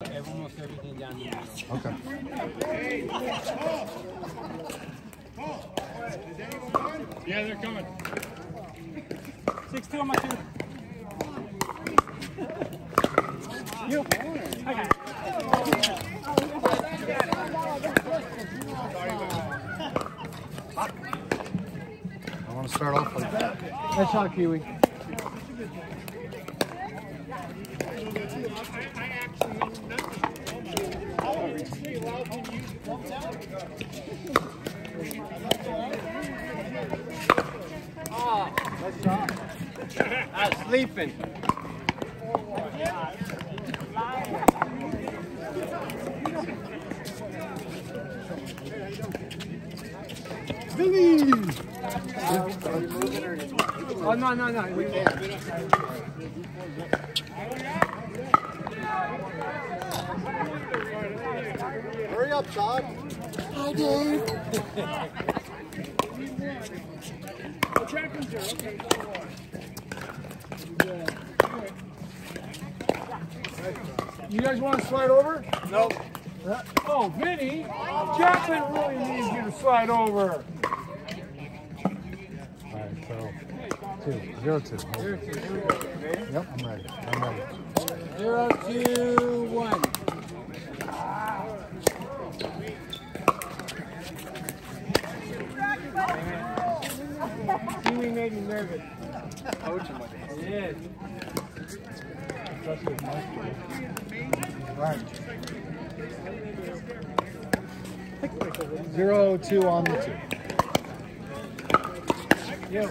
Almost everything down here. Okay. Yeah, they're coming. Six two on my two. You. Okay. I want to start off like that. Nice shot, Kiwi. Ah, I was sleeping. Oh no no no! We can't. Hurry up, Todd. Hi, Dave. You guys want to slide over? Nope. Uh, oh, Vinny, Jacqueline really needs you to slide over. All right, so two, zero, two. Yep, I'm ready. I'm ready. Zero two one. Kiwi made me nervous. Coaching with it. Is. Right. Zero, two on the two. You.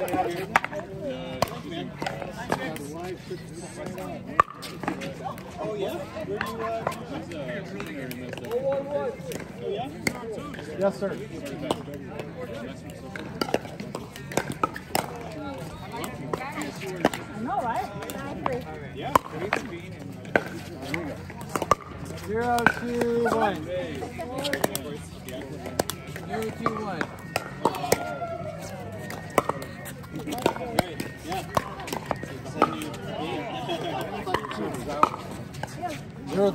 You're good. Yes, sir. No, right? I agree. Zero two one. Zero two one.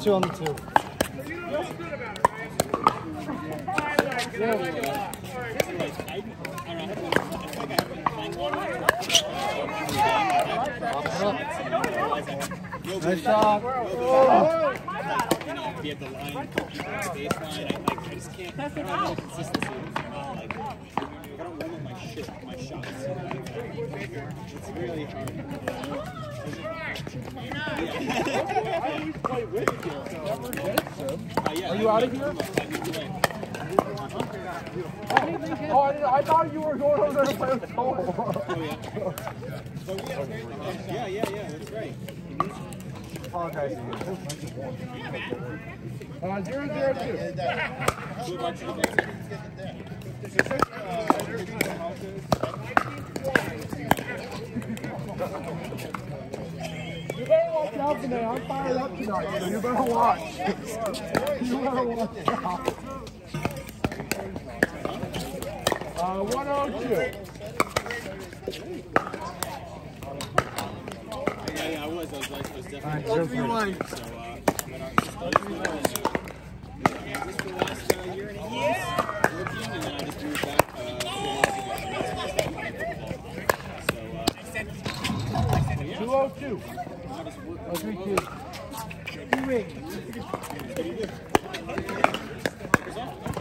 Two on the two. Nice shot. I, don't have my shit, my shots. It's really hard. Are you out of here? Oh, I, I thought you were going over there to play with Cole. Oh yeah. But we had great. Yeah, yeah, yeah. That's right. Apologize. Uh, zero, zero, two. Out today. I'm fired up tonight, so you better watch. you better watch out. Uh, 102. Yeah, yeah, I was. I was like, I was definitely. All right. So, uh, I'm just just the last uh, year and a half. Working, and then I just moved back. Uh, so, uh, 202. I just work. Oh, three, two.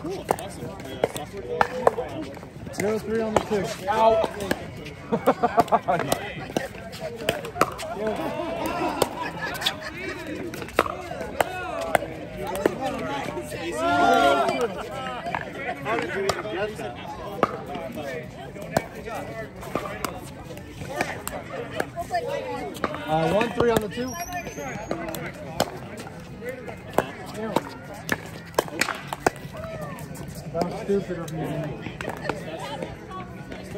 Cool. Awesome. Uh, software development. Zero, three on the two. Out. Uh, one three on the two. That was stupid of me.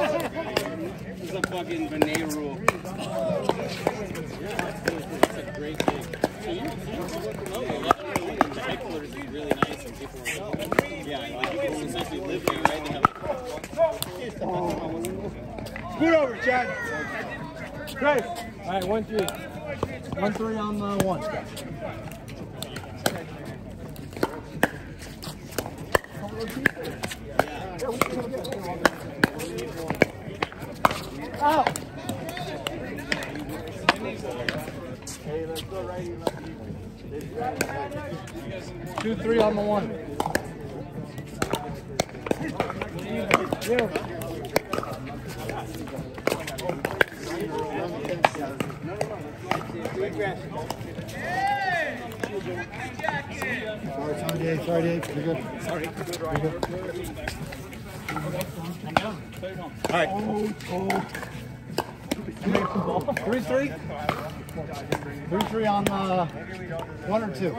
This is a fucking Benet rule. Yeah, that's cool. That's a great gig. Oh, so you, you oh, yeah, that- the headquarters is really nice and people are, yeah, like you can essentially live there, right? They have Scoot over, Chad. Grace. All right, one three. One three on the one. Two three on the one. Sorry, Dave. Sorry, Dave. You're good. Sorry. You're good. All right. Three three. Three three on the one or two.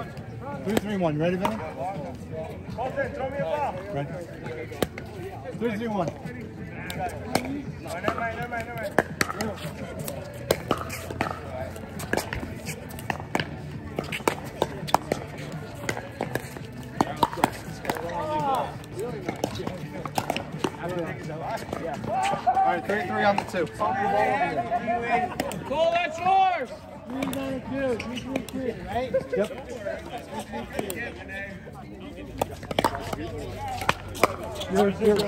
Three three one. You ready, Vinny? Ready. Three three one. All three three on the two. Cole, that's yours. Yours, yours.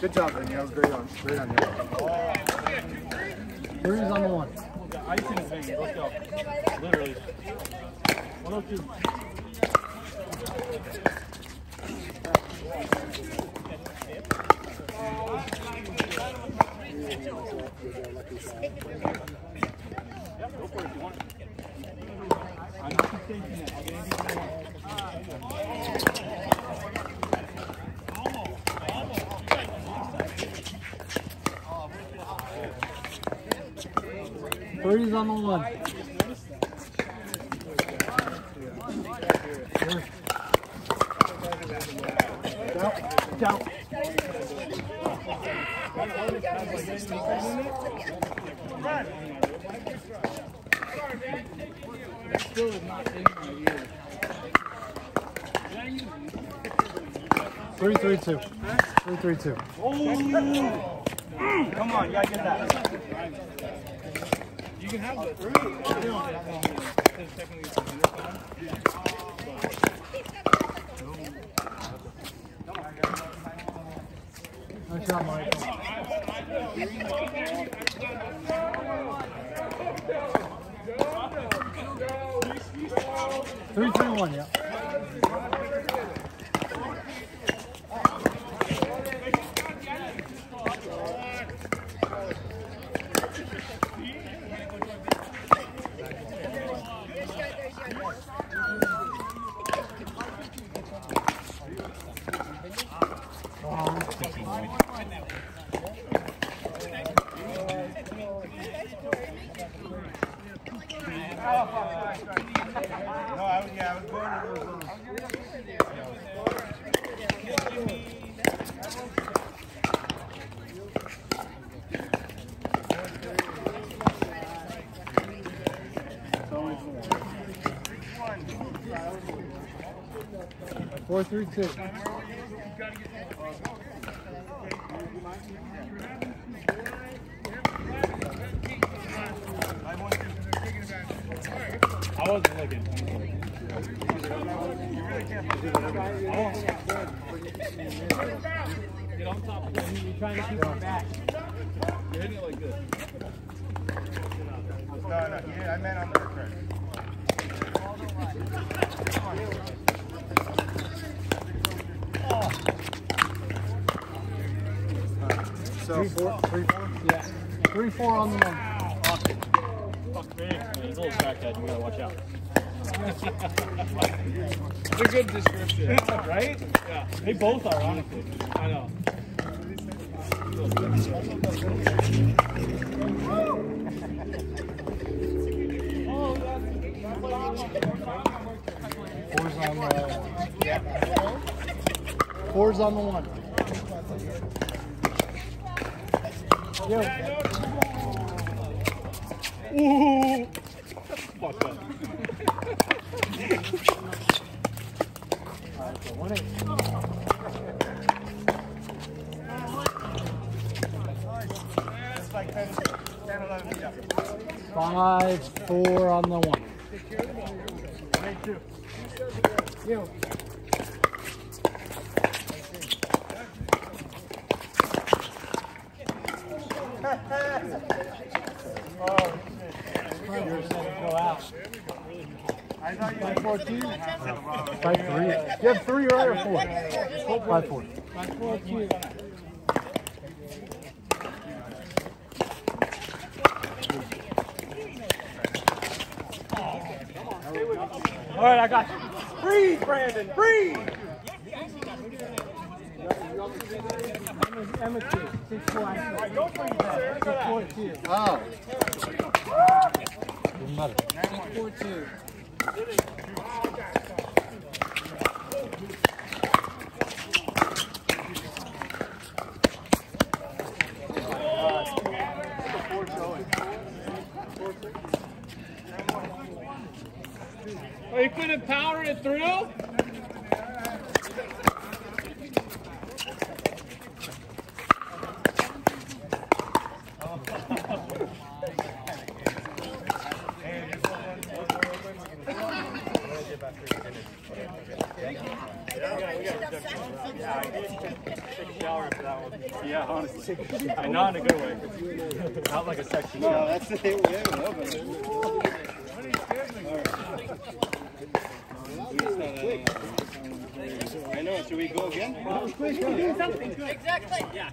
Good job, Vinny. Great on, great on you. Three's on the one. Icing is big. Let's go. Literally. 102. Three's on the one. Three, three, two. Three, three, two. Oh! Come on, you gotta get that. You can have the three. Because technically it's a zero phone. Nice job, Mike. Three, three, one, yeah. Four, three, two. I wasn't looking. Get on top of it. You're trying to keep it back. You're hitting it like this. No, no, yeah, I meant on the return. Three, four, three, four? Yeah. Three, four on the one. Fuck me. He's a little crackhead. You gotta watch out. It's a good description. right? Yeah. They both are, honestly. I know. Four's on the one. Four's on the one. Yeah. Ooh. Fuck that. It's like 10, 10 11 feet up. Five, four on the one. I thought you Five, four, two. had Five, three. You have three right or four? Five, four. All right, I got you. Breathe, Brandon. Breathe. Emma two. Six, four. Don't breathe there. Six, four, two. Oh. Doesn't matter. Four, two. You couldn't power it through? Yeah, honestly. And not in a good way. Not like a sexy shower. that's the thing. We haven't opened I know. Should we go again? Exactly. Yeah.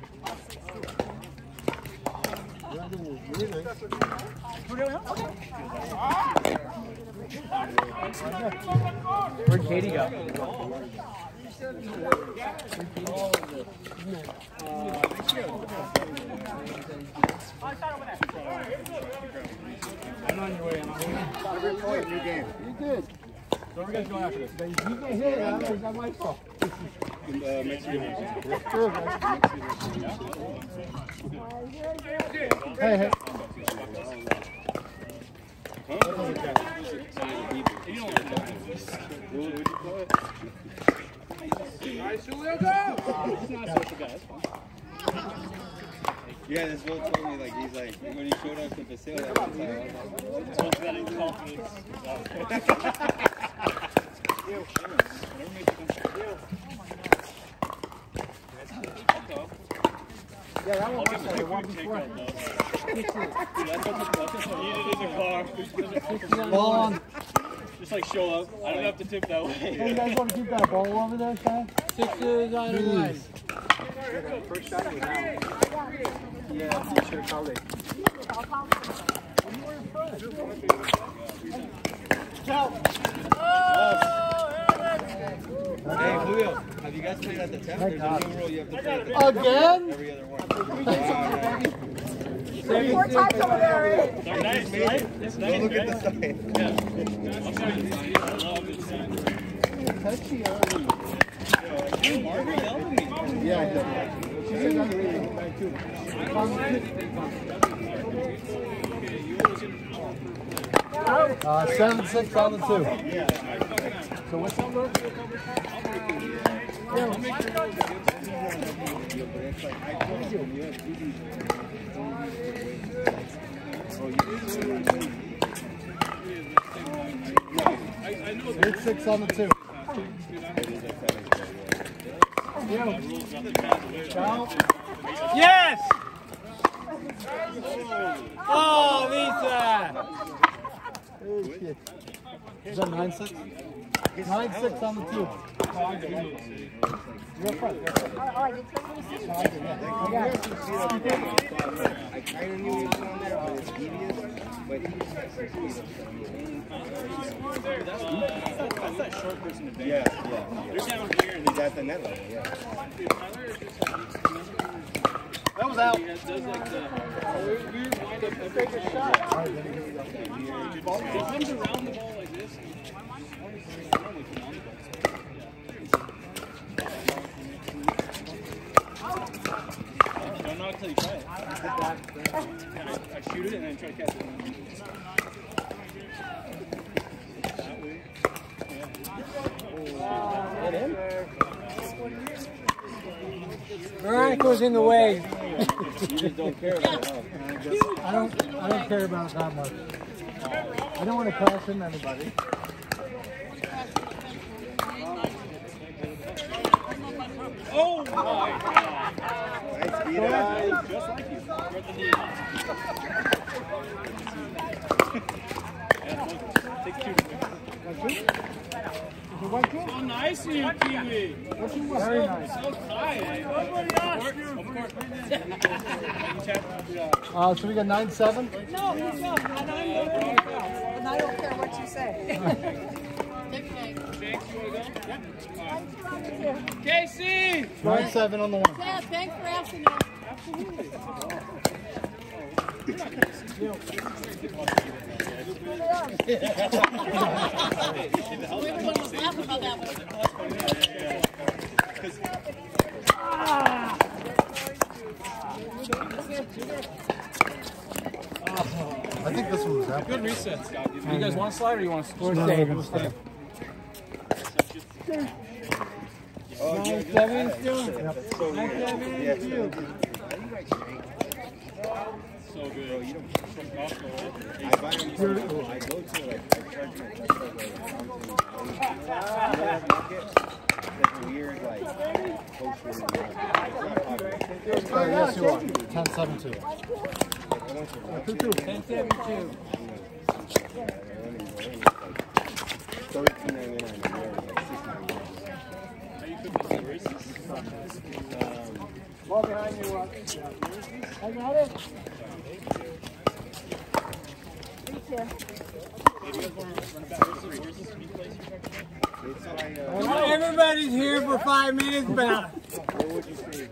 Where'd Katie go? I'm on your way. I'm on your way. Every point, new game. You did. So where are you guys going after this? You can hit it. I don't got my fault. Uh, Mexican. Hey, hey. Yeah, this fool told me like he's like when he showed up to Paseo that one time. I was like, Yeah, that one was like one before. Ball on. Just like show up. I don't have to tip that way. Hey, you guys want to keep that ball over there, Sam? Sixes on the line. Hey Julio, have you guys played at the temp? There's a new rule you have to play at the temp Again? every other one. Four times over there already. They're nice, right? It's Go nice, look at the sign. I'll show you the sign. I love this sign. Margaret yelled at me. Yeah, I did. She said that's really too. Uh, seven six on the two. So what's number? Eight six on the two. Yes! Oh, Lisa! Is that nine six? Nine six on the two. You're front. You're front. Oh, I did something to see. I knew he was on there, but it's devious. But That's that short person advantage. yeah, yeah. They're down here and He's at the net level, yeah. That was out. does like the weird wind up every time. He comes around the ball like this. Until. I, shoot it and then try to catch it. In the way. I don't. I don't care about that much. I don't want to crash into anybody. Oh my god! Nice beat up. Just like you. You're at the knee. Yeah, one. Take Oh, nice Kiwi. Nice. So. Of course. Uh, so we got nine seven. No, no, go. And I don't care what you say. Casey! Nine seven on the one. Yeah, thanks for asking. Absolutely. I think this one was out. Good reset, Scott. You guys want to slide or you want to We're No, there? Oh, Nine yeah, seven yeah. still? Yep. So Nine weird. seven yeah, still. So good. Bro, you don't from Costco. I go to like I charge my truck weird like kosher. Oh, yes, you are. 1072. 1072. 1399. Ball behind you. I got it. Well, everybody's here for five minutes, but what would you say.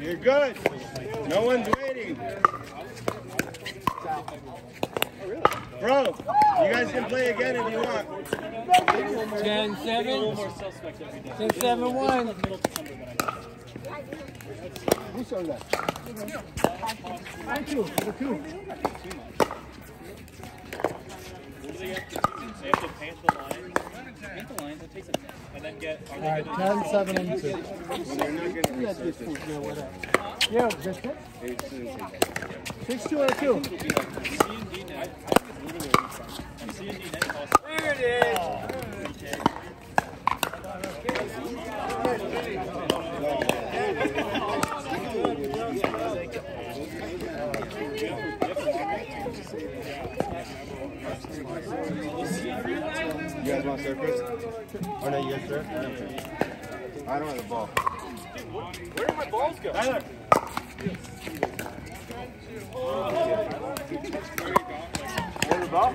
You're good. No one's waiting. Bro, you guys can play again if you want. 10 7. 10 7 1. Who's on that? Thank you. Thank you. They have to paint the line, paint the line, that takes a ten, and then get. All right, ten, seven, and two. Yeah, just it. Six, two, and two. There it is. You guys want to serve first? Or no, you guys serve? I don't. Have the ball. Where did my balls go? Tyler. What about?